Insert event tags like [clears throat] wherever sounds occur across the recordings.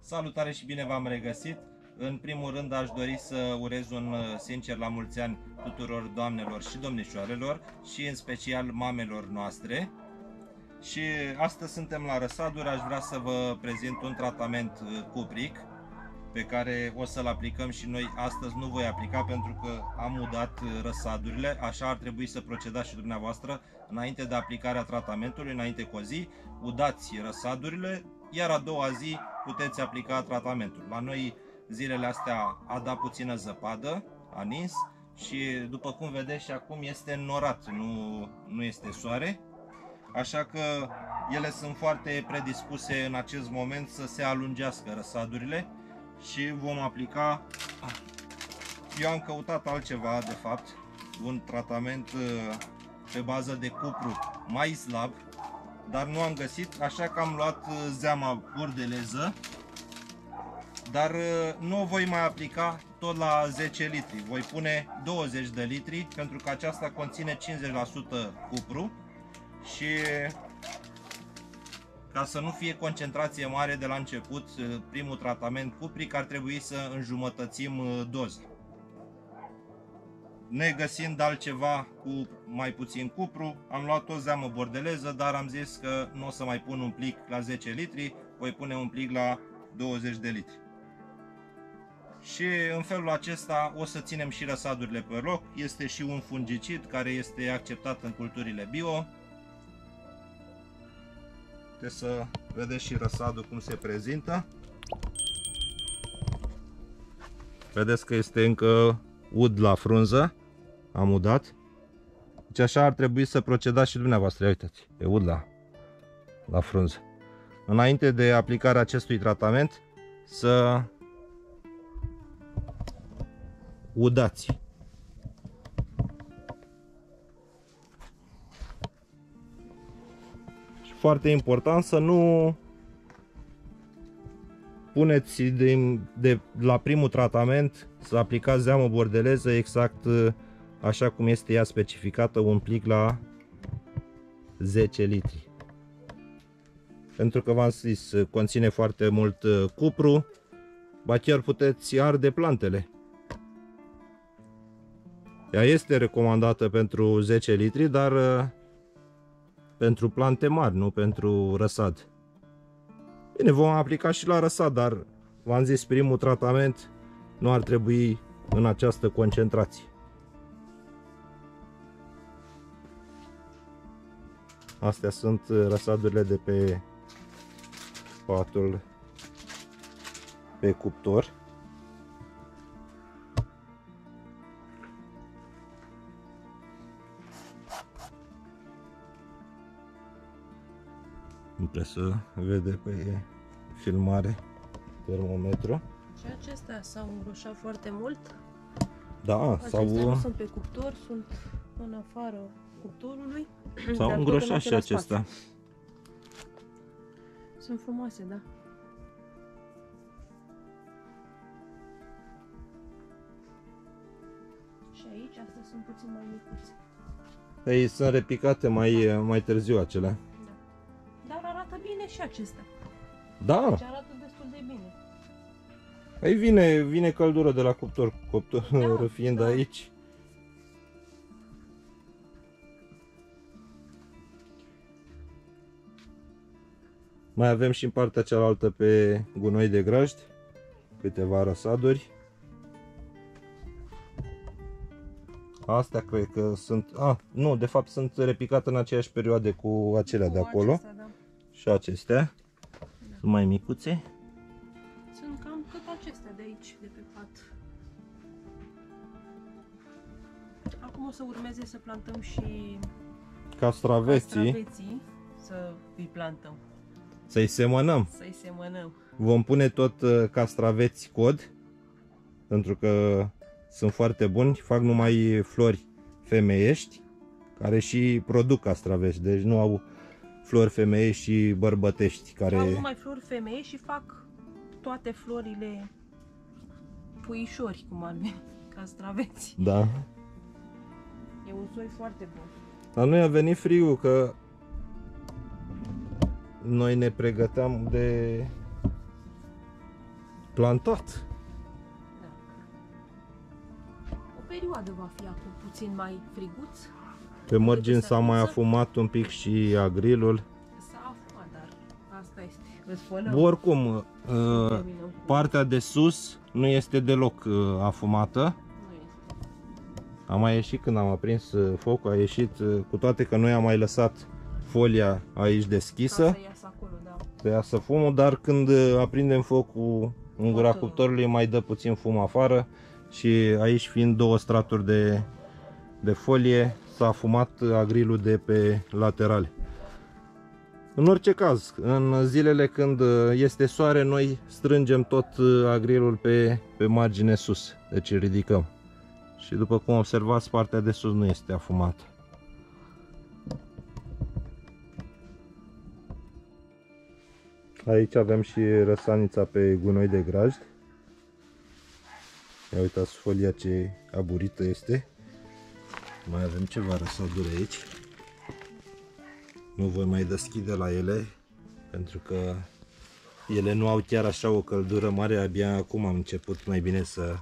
Salutare și bine v-am regăsit! În primul rând aș dori să urez un uh, sincer la mulți ani tuturor doamnelor și domnișoarelor și în special mamelor noastre. Și astăzi suntem la Răsaduri, aș vrea să vă prezint un tratament uh, cupric pe care o să-l aplicăm și noi astăzi nu voi aplica pentru că am udat uh, răsadurile, așa ar trebui să procedați și dumneavoastră înainte de aplicarea tratamentului, înainte cu o zi, udați răsadurile, iar a doua zi puteți aplica tratamentul. La noi zilele astea a dat puțină zăpadă, a nins și după cum vedeți și acum este înnorat, nu, nu este soare. Așa că ele sunt foarte predispuse în acest moment să se alungească răsadurile și vom aplica. Eu am căutat altceva de fapt un tratament uh, pe bază de cupru mai slab dar nu am găsit așa că am luat uh, zeama burdeleză dar uh, nu o voi mai aplica tot la 10 litri. Voi pune 20 de litri pentru că aceasta conține 50% cupru și ca să nu fie concentrație mare de la început, uh, primul tratament cupric ar trebui să înjumătățim uh, doza. Ne găsind altceva cu mai puțin cupru, am luat o zeamă bordeleză, dar am zis că nu o să mai pun un plic la 10 litri, voi pune un plic la 20 de litri. Și în felul acesta o să ținem și răsadurile pe loc. Este și un fungicid care este acceptat în culturile bio. Puteți să vedeți și răsadul cum se prezintă. Vedeți că este încă ud la frunză. Am udat. Deci așa ar trebui să procedați și dumneavoastră. Ia uitați, e ud la, la frunză. Înainte de aplicarea acestui tratament, să udați. Foarte important să nu puneți de, de, la primul tratament să aplicați zeamă bordeleză exact uh, așa cum este ea specificată, un plic la 10 litri. Pentru că v-am zis, uh, conține foarte mult uh, cupru, ba chiar puteți arde plantele. Ea este recomandată pentru 10 litri, dar pentru plante mari, nu pentru răsad. Bine, vom aplica și la răsad, dar v-am zis, primul tratament nu ar trebui în această concentrație. Astea sunt răsadurile de pe patul pe cuptor. Nu trebuie să vede pe filmare termometru. Și acestea s-au îngroșat foarte mult. Da, sau nu sunt pe cuptor, sunt în afara cuptorului. [clears throat] S-au îngroșat și acestea. Sunt frumoase, da. Și aici, astea sunt puțin mai micuțe. Ei sunt repicate mai, mai târziu acelea și acestea. Da. Deci arată destul de bine. Ei vine, vine căldură de la cuptor, cuptor da, [laughs] fiind da. aici. Mai avem și în partea cealaltă pe gunoi de grajd câteva răsaduri. Astea cred că sunt... Ah, nu, de fapt sunt repicate în aceeași perioadă cu acelea cu de acolo. Acestea, da și acestea. Da. Sunt mai micuțe. Sunt cam cât acestea de aici, de pe pat. Acum o să urmeze să plantăm și castraveții. castraveții să îi plantăm. Să-i semănăm. Să-i semănăm. Vom pune tot uh, castraveți cod, pentru că sunt foarte buni, fac numai flori femeiești, care și produc castraveți, deci nu au flori femei și bărbătești. Care... Au numai flori femei și fac toate florile puișori, cum ar veni. [laughs] castraveți. Da. E un soi foarte bun. Dar noi a venit frigul că noi ne pregăteam de plantat. Da. O perioadă va fi acum puțin mai friguț. Pe margini Uite, s-a mai să- afumat un pic și agrilul. S-a afumat, dar asta este. Îți spălăm. Oricum, uh, Terminăm cu- partea de sus nu este deloc uh, afumată. Nu este. A mai ieșit când am aprins uh, focul, a ieșit, uh, cu toate că noi am mai lăsat folia aici deschisă, Ca să iasă acolo, da. să iasă fumul, dar când uh, aprindem focul în gura Toată- cuptorului mai dă puțin fum afară și aici fiind două straturi de, de folie s-a afumat agrilul de pe laterale. În orice caz, în zilele când uh, este soare, noi strângem tot uh, agrilul pe, pe margine sus, deci îl ridicăm. Și după cum observați, partea de sus nu este afumată. Aici avem și răsanița pe gunoi de grajd. Ia uitați folia ce aburită este. Mai avem ceva răsaduri aici. Nu voi mai deschide la ele pentru că ele nu au chiar așa o căldură mare, abia acum am început mai bine să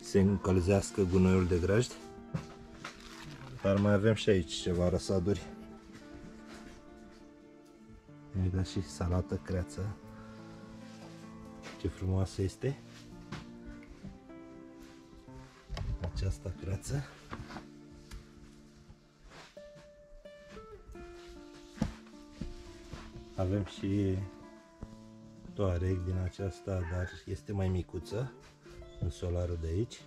se încălzească gunoiul de grajd. Dar mai avem și aici ceva răsaduri. Uitați și salată creață. Ce frumoasă este. Aceasta creață. Avem și toarec din aceasta, dar este mai micuță în solarul de aici.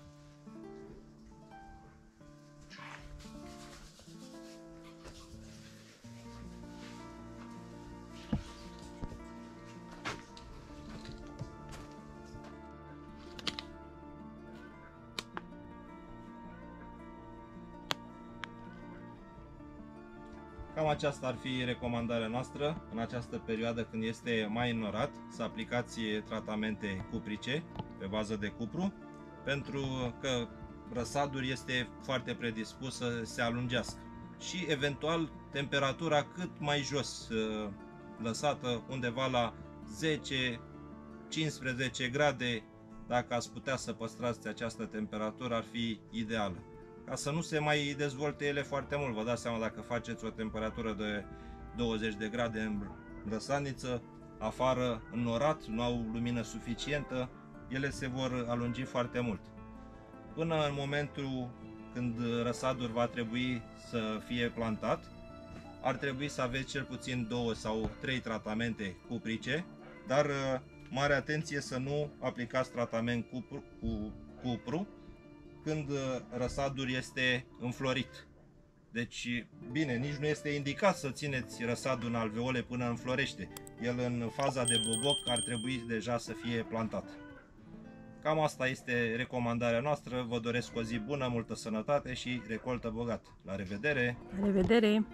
Cam aceasta ar fi recomandarea noastră în această perioadă când este mai înnorat să aplicați tratamente cuprice pe bază de cupru pentru că răsadul este foarte predispus să se alungească. Și eventual temperatura cât mai jos uh, lăsată undeva la 10-15 grade dacă ați putea să păstrați această temperatură ar fi ideală ca să nu se mai dezvolte ele foarte mult. Vă dați seama dacă faceți o temperatură de 20 de grade în răsaniță, afară înnorat, nu au lumină suficientă, ele se vor alungi foarte mult. Până în momentul când răsadul va trebui să fie plantat, ar trebui să aveți cel puțin două sau trei tratamente cuprice, dar uh, mare atenție să nu aplicați tratament cupru, cu cupru când uh, răsadul este înflorit. Deci, bine, nici nu este indicat să țineți răsadul în alveole până înflorește. El în faza de boboc ar trebui deja să fie plantat. Cam asta este recomandarea noastră. Vă doresc o zi bună, multă sănătate și recoltă bogată. La revedere! La revedere!